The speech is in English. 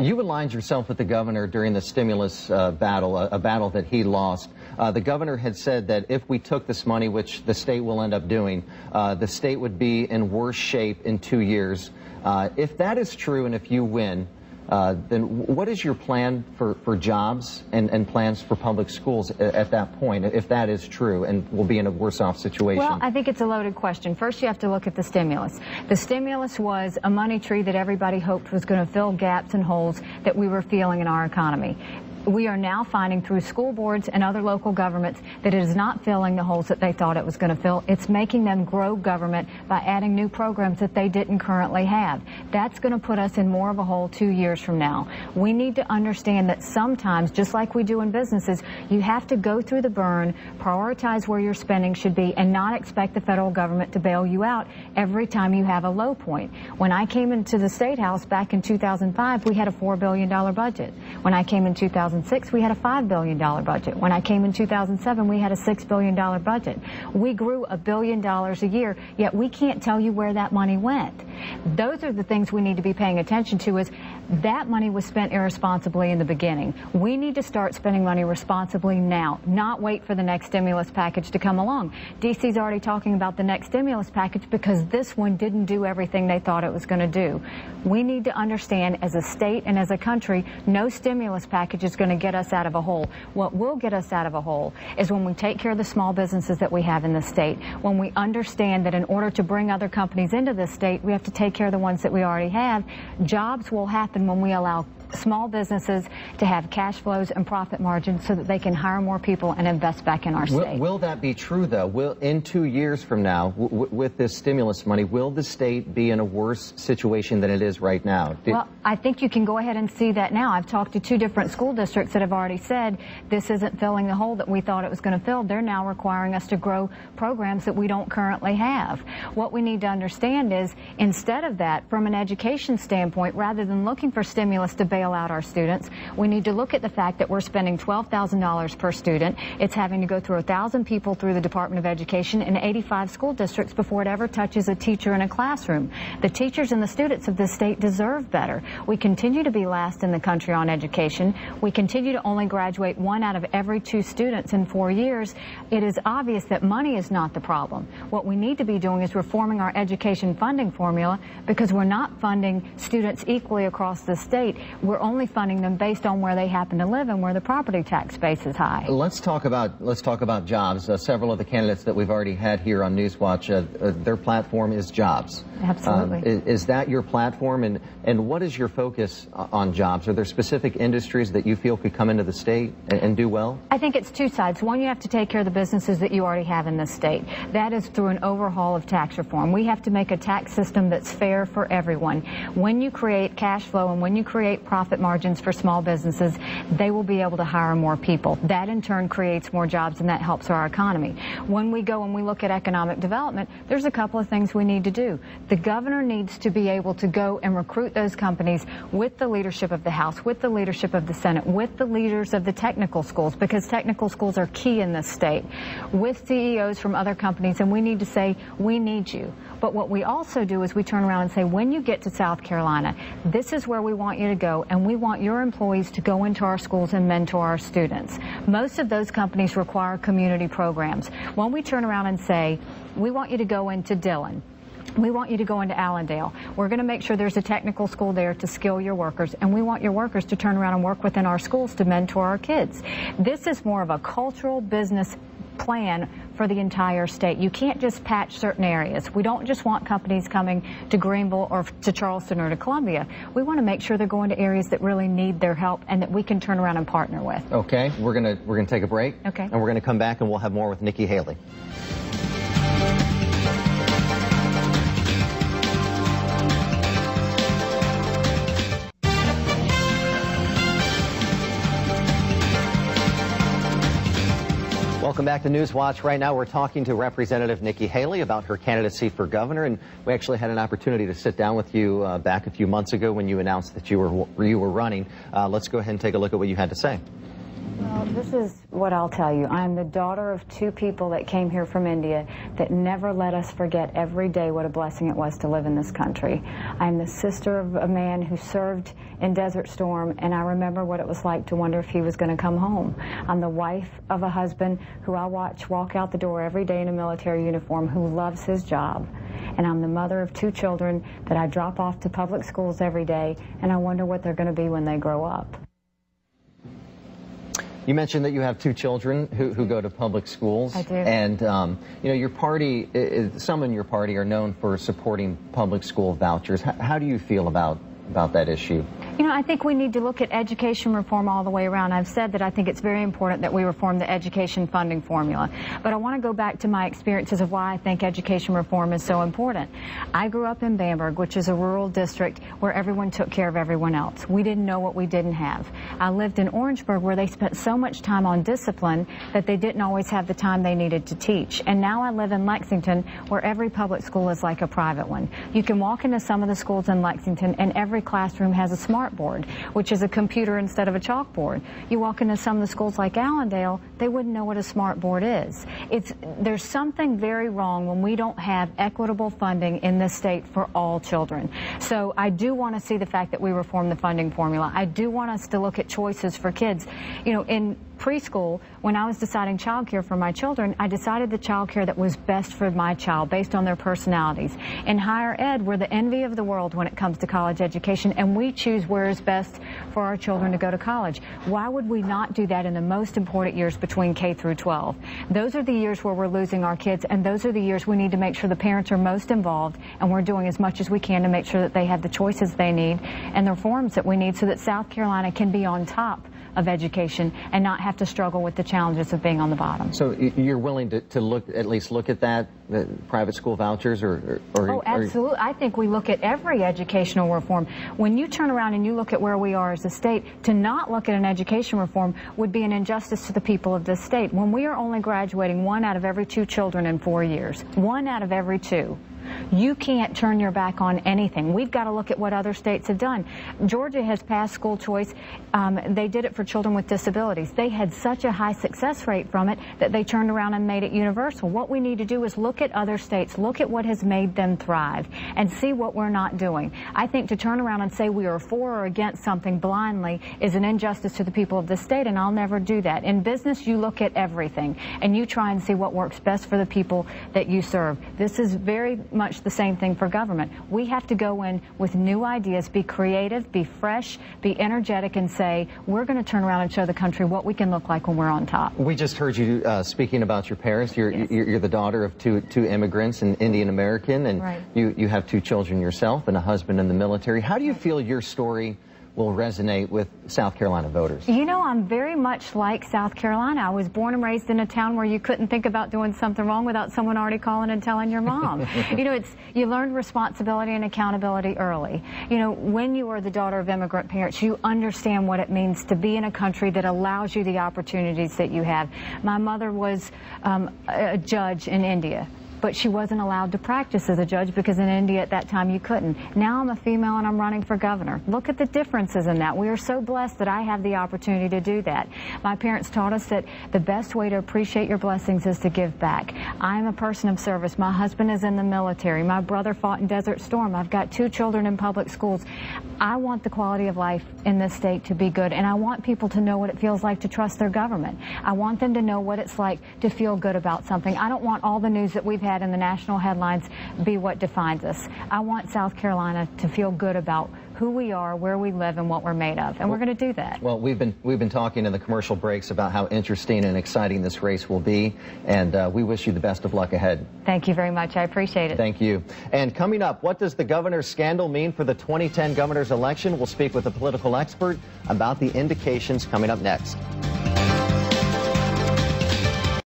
You aligned yourself with the governor during the stimulus uh, battle, a, a, battle that he lost. Uh, the governor had said that if we took this money, which the state will end up doing, uh, the state would be in worse shape in two years. Uh, if that is true and if you win, uh, then what is your plan for, for jobs and, and plans for public schools at, at, that point, if that is true and we'll be in a worse off situation? Well, I think it's a loaded question. First, you have to look at the stimulus. The stimulus was a money tree that everybody hoped was going to fill gaps and holes that we were feeling in our economy we are now finding through school boards and other local governments that it is not filling the holes that they thought it was going to fill. It's making them grow government by adding new programs that they didn't currently have. That's going to put us in more of a hole two years from now. We need to understand that sometimes, just like we do in businesses, you have to go through the burn, prioritize where your spending should be, and not expect the federal government to bail you out every time you have a low point. When I came into the State House back in 2005, we had a $4 billion budget. When I came in 2000, 2006, we had a $5 billion budget. When I came in 2007, we had a $6 billion budget. We grew a billion dollars a year, yet we can't tell you where that money went. Those are the things we need to be paying attention to is that money was spent irresponsibly in the beginning. We need to start spending money responsibly now, not wait for the next stimulus package to come along. DC's already talking about the next stimulus package because this one didn't do everything they thought it was going to do. We need to understand as a state and as a country, no stimulus package is going to get us out of a hole. What will get us out of a hole is when we take care of the small businesses that we have in the state, when we understand that in order to bring other companies into this state, we have to take care of the ones that we already have. Jobs will happen when we allow small businesses to have cash flows and profit margins so that they can hire more people and invest back in our state. Will, will that be true, though? Will in two years from now, with this stimulus money, will the state be in a worse situation than it is right now? Did well, I think you can go ahead and see that now. I've talked to two different school districts that have already said this isn't filling the hole that we thought it was going to fill. They're now requiring us to grow programs that we don't currently have. What we need to understand is instead of that, from an education standpoint, rather than looking for stimulus to bail out our students. We need to look at the fact that we're spending $12,000 per student. It's having to go through 1,000 people through the Department of Education in 85 school districts before it ever touches a teacher in a classroom. The teachers and the students of this state deserve better. We continue to be last in the country on education. We continue to only graduate one out of every two students in four years. It is obvious that money is not the problem. What we need to be doing is reforming our education funding formula because we're not funding students equally across the state we're only funding them based on where they happen to live and where the property tax base is high. Let's talk about let's talk about jobs. Uh, several of the candidates that we've already had here on Newswatch, uh, uh, their platform is jobs. Absolutely. Um, is, is, that your platform, and and what is your focus on jobs? Are there specific industries that you feel could come into the state and, and do well? I think it's two sides. One, you have to take care of the businesses that you already have in the state. That is through an overhaul of tax reform. We have to make a tax system that's fair for everyone. When you create cash flow and when you create profit profit margins for small businesses, they will be able to hire more people. That in turn creates more jobs and that helps our economy. When we go and we look at economic development, there's a couple of things we need to do. The governor needs to be able to go and recruit those companies with the leadership of the House, with the leadership of the Senate, with the leaders of the technical schools, because technical schools are key in this state, with CEOs from other companies, and we need to say, we need you. But what we also do is we turn around and say, when you get to South Carolina, this is where we want you to go, and we want your employees to go into our schools and mentor our students. Most of those companies require community programs. When we turn around and say, we want you to go into Dillon, we want you to go into Allendale. We're going to make sure there's a technical school there to skill your workers, and we want your workers to turn around and work within our schools to mentor our kids. This is more of a cultural business plan for the entire state. You can't just patch certain areas. We don't just want companies coming to Greenville or to Charleston or to Columbia. We want to make sure they're going to areas that really need their help and that we can turn around and partner with. Okay, we're gonna we're gonna take a break. Okay, and we're gonna come back and we'll have more with Nikki Haley. Welcome back to Newswatch. Right now, we're talking to Representative Nikki Haley about her candidacy for governor, and we actually had an opportunity to sit down with you uh, back a few months ago when you announced that you were you were running. Uh, let's go ahead and take a look at what you had to say. Well, this is what I'll tell you. I'm the daughter of two people that came here from India that never let us forget every day what a blessing it was to live in this country. I'm the sister of a man who served in Desert Storm, and I remember what it was like to wonder if he was going to come home. I'm the wife of a husband who I watch walk out the door every day in a military uniform who loves his job. And I'm the mother of two children that I drop off to public schools every day, and I wonder what they're going to be when they grow up. You mentioned that you have two children who, who go to public schools. I do. And, um, you know, your party, some in your party are known for supporting public school vouchers. How, how do you feel about, about that issue? You know, I think we need to look at education reform all the way around. I've said that I think it's very important that we reform the education funding formula. But I want to go back to my experiences of why I think education reform is so important. I grew up in Bamberg, which is a rural district where everyone took care of everyone else. We didn't know what we didn't have. I lived in Orangeburg where they spent so much time on discipline that they didn't always have the time they needed to teach. And now I live in Lexington where every public school is like a private one. You can walk into some of the schools in Lexington and every classroom has a smart smartboard, which is a computer instead of a chalkboard. You walk into some of the schools like Allendale, they wouldn't know what a smartboard is. It's, there's something very wrong when we don't have equitable funding in this state for all children. So I do want to see the fact that we reform the funding formula. I do want us to look at choices for kids. You know, in preschool, when I was deciding childcare for my children, I decided the childcare that was best for my child based on their personalities. In higher ed, we're the envy of the world when it comes to college education, and we choose where is best for our children to go to college. Why would we not do that in the most important years between K through 12? Those are the years where we're losing our kids, and those are the years we need to make sure the parents are most involved, and we're doing as much as we can to make sure that they have the choices they need and the reforms that we need so that South Carolina can be on top of education and not have to struggle with the challenges of being on the bottom. So you're willing to, to look at least look at that, private school vouchers, or, or oh, absolutely. Or... I think we look at every educational reform. When you turn around and you look at where we are as a state, to not look at an education reform would be an injustice to the people of this state. When we are only graduating one out of every two children in four years, one out of every two. You can't turn your back on anything. We've got to look at what other states have done. Georgia has passed school choice. Um, they did it for children with disabilities. They had such a high success rate from it that they turned around and made it universal. What we need to do is look at other states, look at what has made them thrive, and see what we're not doing. I think to turn around and say we are for or against something blindly is an injustice to the people of the state, and I'll never do that. In business, you look at everything, and you try and see what works best for the people that you serve. This is very much the same thing for government. We have to go in with new ideas, be creative, be fresh, be energetic, and say, we're going to turn around and show the country what we can look like when we're on top. We just heard you uh, speaking about your parents. You're, yes. you're, you're, the daughter of two, two immigrants, an Indian American, and right. you, you have two children yourself and a husband in the military. How do you feel your story will resonate with South Carolina voters? You know, I'm very much like South Carolina. I was born and raised in a town where you couldn't think about doing something wrong without someone already calling and telling your mom. you know, it's you learn responsibility and accountability early. You know, when you are the daughter of immigrant parents, you understand what it means to be in a country that allows you the opportunities that you have. My mother was um, a judge in India but she wasn't allowed to practice as a judge because in India at that time you couldn't. Now I'm a female and I'm running for governor. Look at the differences in that. We are so blessed that I have the opportunity to do that. My parents taught us that the best way to appreciate your blessings is to give back. I'm a person of service. My husband is in the military. My brother fought in Desert Storm. I've got two children in public schools. I want the quality of life in this state to be good, and I want people to know what it feels like to trust their government. I want them to know what it's like to feel good about something. I don't want all the news that we've had had in the national headlines be what defines us. I want South Carolina to feel good about who we are, where we live, and what we're made of, and well, we're going to do that. Well, we've been we've been talking in the commercial breaks about how interesting and exciting this race will be, and uh, we wish you the best of luck ahead. Thank you very much. I appreciate it. Thank you. And coming up, what does the governor's scandal mean for the 2010 governor's election? We'll speak with a political expert about the indications coming up next.